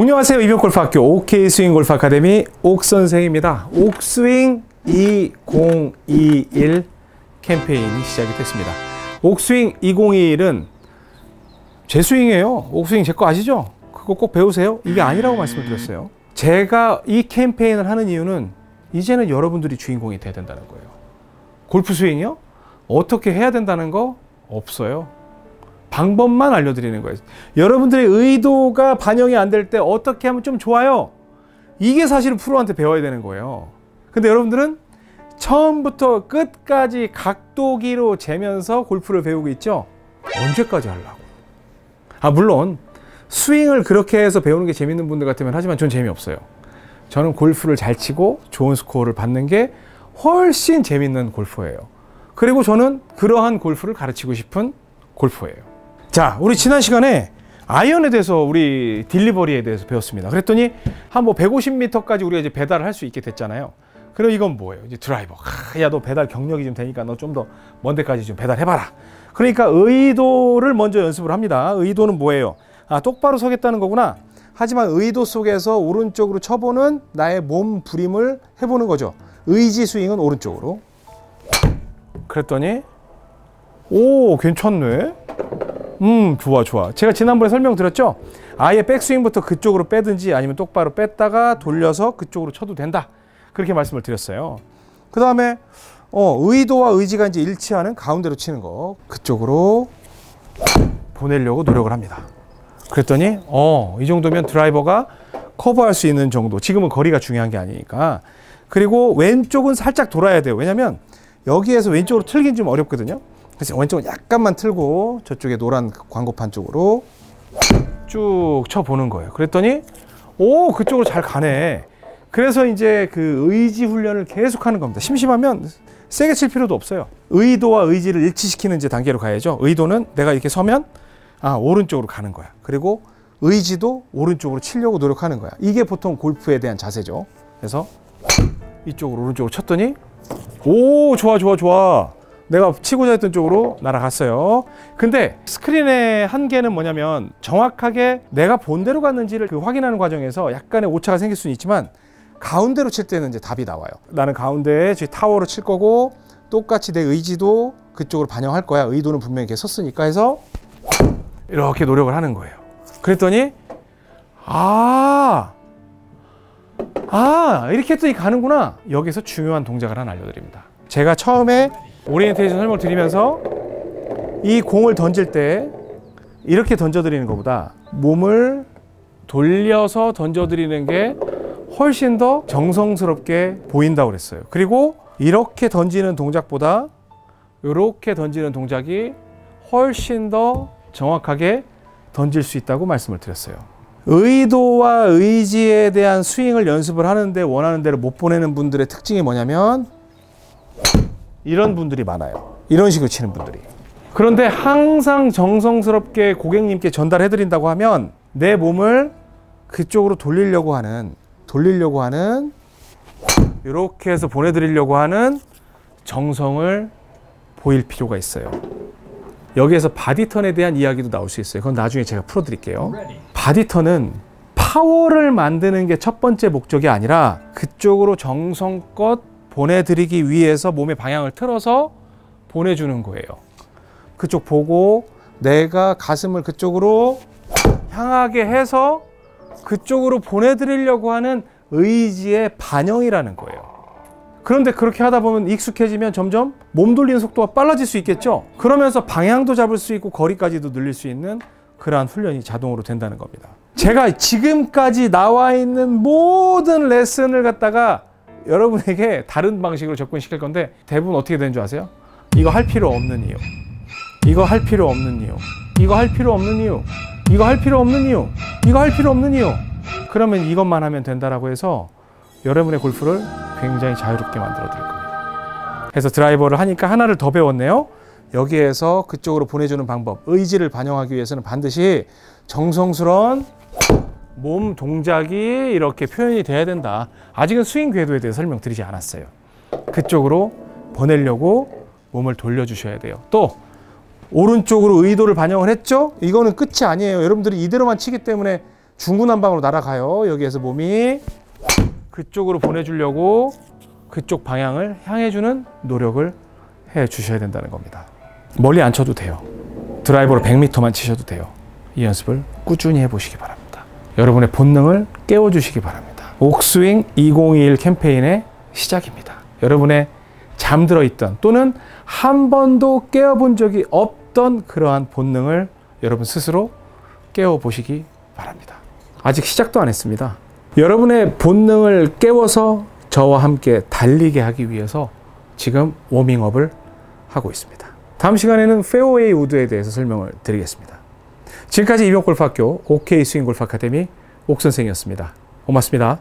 안녕하세요. 이병골프학교 OK스윙 골프 아카데미 옥 선생입니다. 옥스윙 2021 캠페인이 시작이 됐습니다. 옥스윙 2021은 제 스윙이에요. 옥스윙 제 거 아시죠? 그거 꼭 배우세요. 이게 아니라고 말씀을 드렸어요. 제가 이 캠페인을 하는 이유는 이제는 여러분들이 주인공이 돼야 된다는 거예요. 골프 스윙이요? 어떻게 해야 된다는 거 없어요. 방법만 알려드리는 거예요. 여러분들의 의도가 반영이 안 될 때 어떻게 하면 좀 좋아요? 이게 사실은 프로한테 배워야 되는 거예요. 근데 여러분들은 처음부터 끝까지 각도기로 재면서 골프를 배우고 있죠? 언제까지 하려고? 아, 물론 스윙을 그렇게 해서 배우는 게 재밌는 분들 같으면 하지만 전 재미없어요. 저는 골프를 잘 치고 좋은 스코어를 받는 게 훨씬 재밌는 골프예요. 그리고 저는 그러한 골프를 가르치고 싶은 골프예요. 자, 우리 지난 시간에 아이언에 대해서 우리 딜리버리에 대해서 배웠습니다. 그랬더니 한 뭐 150m까지 우리가 이제 배달을 할 수 있게 됐잖아요. 그럼 이건 뭐예요? 이제 드라이버. 야, 너 배달 경력이 좀 되니까 너 좀 더 먼 데까지 좀 배달해봐라. 그러니까 의도를 먼저 연습을 합니다. 의도는 뭐예요? 아, 똑바로 서겠다는 거구나. 하지만 의도 속에서 오른쪽으로 쳐보는 나의 몸 부림을 해보는 거죠. 의지 스윙은 오른쪽으로. 그랬더니 오 괜찮네. 음 좋아 좋아. 제가 지난번에 설명드렸죠. 아예 백스윙부터 그쪽으로 빼든지 아니면 똑바로 뺐다가 돌려서 그쪽으로 쳐도 된다. 그렇게 말씀을 드렸어요. 그 다음에 어, 의도와 의지가 이제 일치하는 가운데로 치는 거 그쪽으로 보내려고 노력을 합니다. 그랬더니 어, 이 정도면 드라이버가 커버할 수 있는 정도. 지금은 거리가 중요한 게 아니니까. 그리고 왼쪽은 살짝 돌아야 돼요. 왜냐면 여기에서 왼쪽으로 틀긴 좀 어렵거든요. 그래서 왼쪽은 약간만 틀고 저쪽에 노란 광고판 쪽으로 쭉 쳐보는 거예요. 그랬더니 오 그쪽으로 잘 가네. 그래서 이제 그 의지 훈련을 계속 하는 겁니다. 심심하면 세게 칠 필요도 없어요. 의도와 의지를 일치시키는 이제 단계로 가야죠. 의도는 내가 이렇게 서면 아 오른쪽으로 가는 거야. 그리고 의지도 오른쪽으로 치려고 노력하는 거야. 이게 보통 골프에 대한 자세죠. 그래서 이쪽으로 오른쪽으로 쳤더니 오 좋아 좋아 좋아. 내가 치고자 했던 쪽으로 날아갔어요. 근데 스크린의 한계는 뭐냐면 정확하게 내가 본 대로 갔는지를 그 확인하는 과정에서 약간의 오차가 생길 수는 있지만 가운데로 칠 때는 이제 답이 나와요. 나는 가운데에 타워로 칠 거고 똑같이 내 의지도 그쪽으로 반영할 거야. 의도는 분명히 이렇게 섰으니까 해서 이렇게 노력을 하는 거예요. 그랬더니 아, 아 이렇게 했더니 가는구나. 여기서 중요한 동작을 하나 알려드립니다. 제가 처음에 오리엔테이션 설명을 드리면서 이 공을 던질 때 이렇게 던져드리는 것보다 몸을 돌려서 던져드리는 게 훨씬 더 정성스럽게 보인다고 그랬어요. 그리고 이렇게 던지는 동작보다 이렇게 던지는 동작이 훨씬 더 정확하게 던질 수 있다고 말씀을 드렸어요. 의도와 의지에 대한 스윙을 연습을 하는데 원하는 대로 못 보내는 분들의 특징이 뭐냐면 이런 분들이 많아요. 이런 식으로 치는 분들이. 그런데 항상 정성스럽게 고객님께 전달해 드린다고 하면 내 몸을 그쪽으로 돌리려고 하는 돌리려고 하는 이렇게 해서 보내 드리려고 하는 정성을 보일 필요가 있어요. 여기에서 body turn에 대한 이야기도 나올 수 있어요. 그건 나중에 제가 풀어 드릴게요. body turn은 파워를 만드는 게 첫 번째 목적이 아니라 그쪽으로 정성껏 보내드리기 위해서 몸의 방향을 틀어서 보내주는 거예요. 그쪽 보고 내가 가슴을 그쪽으로 향하게 해서 그쪽으로 보내드리려고 하는 의지의 반영이라는 거예요. 그런데 그렇게 하다 보면 익숙해지면 점점 몸 돌리는 속도가 빨라질 수 있겠죠. 그러면서 방향도 잡을 수 있고 거리까지도 늘릴 수 있는 그러한 훈련이 자동으로 된다는 겁니다. 제가 지금까지 나와 있는 모든 레슨을 갖다가 여러분에게 다른 방식으로 접근시킬 건데 대부분 어떻게 되는 줄 아세요? 이거 할 필요 없는 이유. 이거 할 필요 없는 이유. 이거 할 필요 없는 이유. 이거 할 필요 없는 이유. 이거 할 필요 없는 이유. 그러면 이것만 하면 된다라고 해서 여러분의 골프를 굉장히 자유롭게 만들어 드릴 겁니다. 그래서 드라이버를 하니까 하나를 더 배웠네요. 여기에서 그쪽으로 보내주는 방법, 의지를 반영하기 위해서는 반드시 정성스러운 몸 동작이 이렇게 표현이 돼야 된다. 아직은 스윙 궤도에 대해 설명드리지 않았어요. 그쪽으로 보내려고 몸을 돌려주셔야 돼요. 또 오른쪽으로 의도를 반영을 했죠? 이거는 끝이 아니에요. 여러분들이 이대로만 치기 때문에 중구난방으로 날아가요. 여기에서 몸이 그쪽으로 보내주려고 그쪽 방향을 향해주는 노력을 해 주셔야 된다는 겁니다. 멀리 안 쳐도 돼요. 드라이버로 100m만 치셔도 돼요. 이 연습을 꾸준히 해보시기 바랍니다. 여러분의 본능을 깨워주시기 바랍니다. 옥스윙 2021 캠페인의 시작입니다. 여러분의 잠들어 있던 또는 한 번도 깨어본 적이 없던 그러한 본능을 여러분 스스로 깨워보시기 바랍니다. 아직 시작도 안 했습니다. 여러분의 본능을 깨워서 저와 함께 달리게 하기 위해서 지금 워밍업을 하고 있습니다. 다음 시간에는 페어웨이 우드에 대해서 설명을 드리겠습니다. 지금까지 이병골프학교 OK 스윙골프 아카데미 옥선생이었습니다. 고맙습니다.